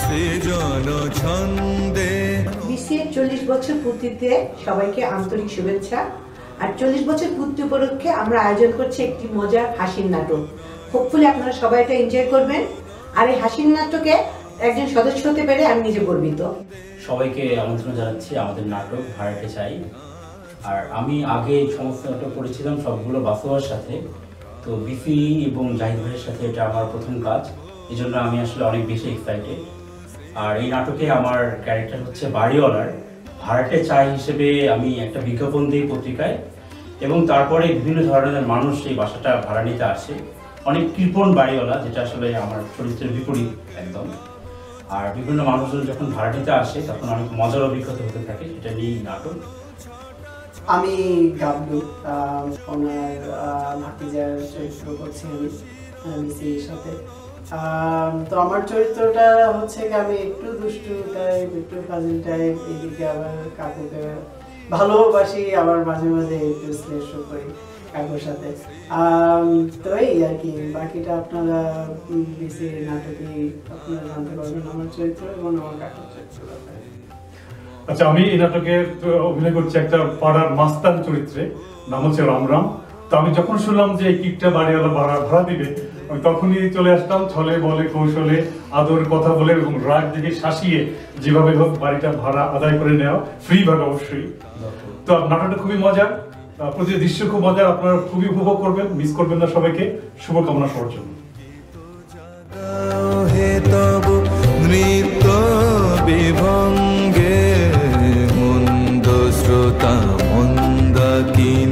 সৃজন চল্লিশ বছর পূর্তিতে সবাইকে আন্তরিক শুভেচ্ছা। আর চল্লিশ বছর পূর্তি উপলক্ষে আমরা আয়োজন করছি একটি মজার হাসির নাটক। হোপফুলি আপনারা সবাই এটা এনজয় করবেন। আর এই হাসির নাটকে একজন সদস্য হতে পেরে আমি নিজে গর্বিত। সবাইকে আমন্ত্রণ জানাচ্ছি আমাদের নাটক ভাড়াটে চাই। আর আমি আগে এই সমস্ত নাটক করেছিলাম, সবগুলো বাস্তবার সাথে। তো বিসি এবং জাহিদ ভাইয়ের সাথে এটা আমার প্রথম কাজ। এই জন্য আমি আসলে অনেক বেশি এক্সাইটেড আর এই নাটকে আমার ক্যারেক্টার হচ্ছে বাড়িওয়ালার ভাড়াটে চাই হিসেবে আমি একটা বিজ্ঞাপন দিই পত্রিকায় এবং তারপরে বিভিন্ন ধরনের মানুষ এই বাসাটা ভাড়া নিতে আসে। অনেক কৃপণ বাড়িওয়ালা যেটা আসলে আমার চরিত্রের বিপরীত একদম। আর বিভিন্ন মানুষজন যখন ভাড়া নিতে আসে, তখন অনেক মজার অভিজ্ঞতা হতে থাকে, সেটা নিয়েই নাটক। আমি গাবলু ওনার ভাতিজার চরিত্র করছি আমি বিসির সাথে তো আমার চরিত্রটা হচ্ছে কি আমি একটু দুষ্টু টাইপ একটু টাইপ এইদিকে আবার কাকুকে ভালোবাসি, আবার মাঝে মাঝে একটু শ্লেষ করি কাকুর সাথে তো এই আর কি, বাকিটা আপনারা বিসির নাটকে আপনারা জানতে পারবেন আমার চরিত্র এবং আমার কাকুর চরিত্র। আচ্ছা আমি এই নাটকে অভিনয় করছি একটা পাড়ার মাস্তান চরিত্রে। নাম হচ্ছে রামরাম তো আমি যখন শুনলাম যে কিকটা বাড়িওয়ালা ভাড়া ভাড়া দিবে, আমি তখনই চলে আসতাম, ছলে বলে, কৌশলে, আদর, কথা বলে এবং রাগ দিকে শাসিয়ে যেভাবে হোক বাড়িটা ভাড়া আদায় করে নেওয়া ফ্রি ভাবে অবশ্যই। তো নাটকটা খুবই মজার। প্রতি দৃশ্য খুব মজার। আপনারা খুবই উপভোগ করবেন মিস করবেন না সবাইকে। শুভকামনা সবার জন্য। aquí